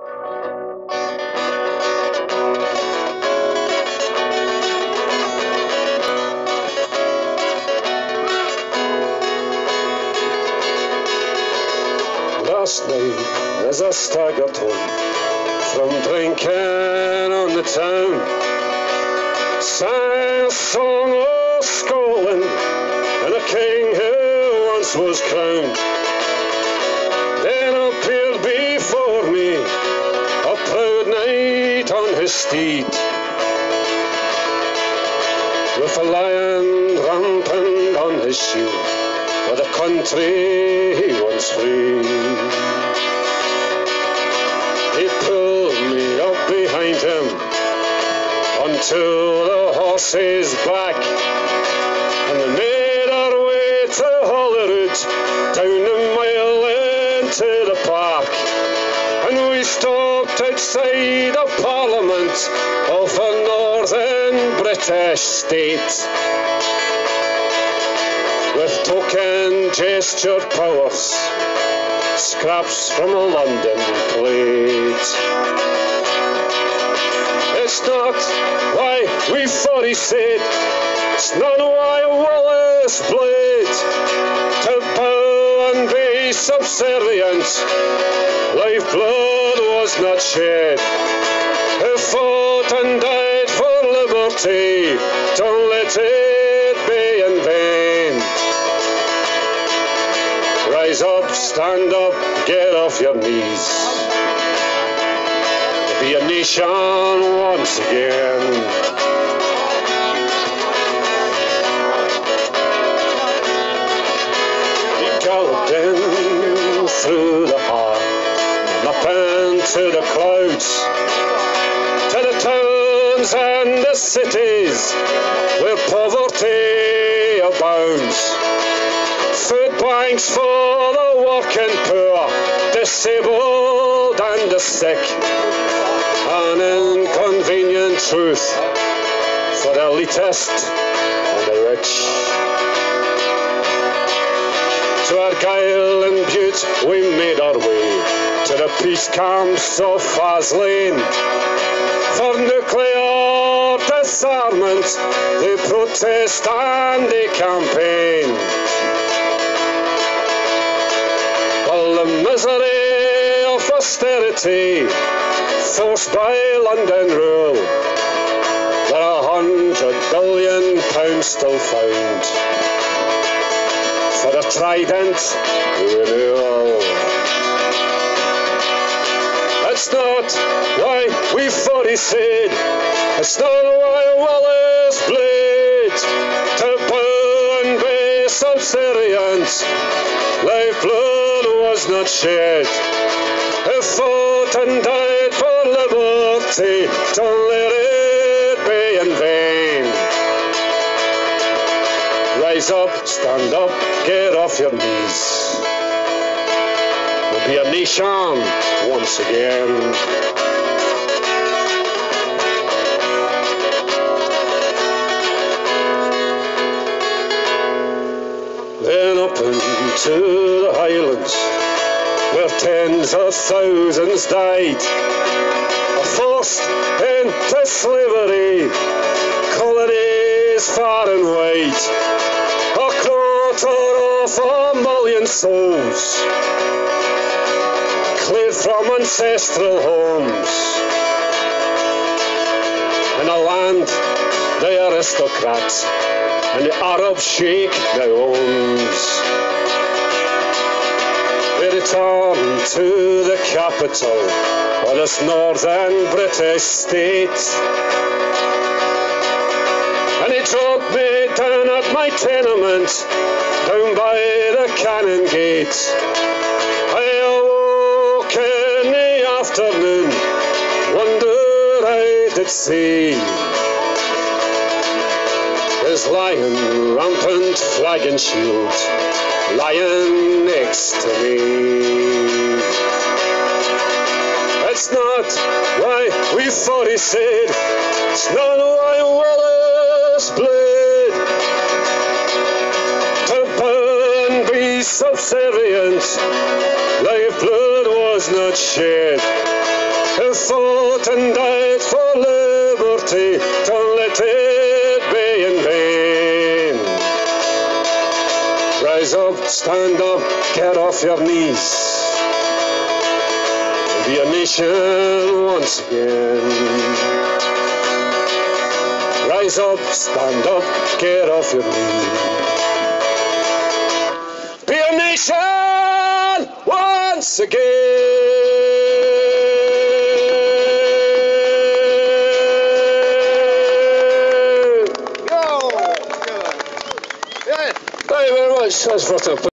Last night, as I staggered home from drinking on the town, sang a song of Scotland and a king who once was crowned. His steed, with a lion rampant on his shield, for the country he once freed. He pulled me up behind him until the horse's back, and we made our way to Holyrood, down the mile into the park, and we stopped outside the Parliament of a northern British state. With token gesture powers, scraps from a London plate. It's not why we thought he said, subservient. Lifeblood was not shed. Who fought and died for liberty? Don't let it be in vain. Rise up, stand up, get off your knees. Be a nation once again. Into the clouds to the towns and the cities where poverty abounds. Food banks for the working poor, disabled and the sick. An inconvenient truth for the elitist and the rich. To Argyll and Bute we made our way to the peace camps of Faslane. For nuclear disarmament, they protest and they campaign. All the misery of austerity forced by London rule. There are a hundred billion pounds still found for a trident renewal. Not why we thought he said, it's not why Wallace to bow and be subservient. Lifeblood was not shed. Who fought and died for liberty, don't let it be in vain. Rise up, stand up, get off your knees. We'll be a nation once again. Then up into the Highlands, where tens of thousands died, are forced into slavery, colonies far and wide, a quarter of a million souls, cleared from ancestral homes, in a land the aristocrats and the Arab sheikh now owns. They return to the capital of this northern British state. And he dropped me down at my tenement, down by the Canongate. Afternoon, wonder I did see his lion, rampant flag and shield, lying next to me. That's not why we thought he said, it's not why Wallace bled. To burn, be subservient, does not shed a fought and died for liberty. Don't let it be in vain. Rise up, stand up, get off your knees. Be a nation once again. Rise up, stand up, get off your knees. Be a nation once again. Much. That's what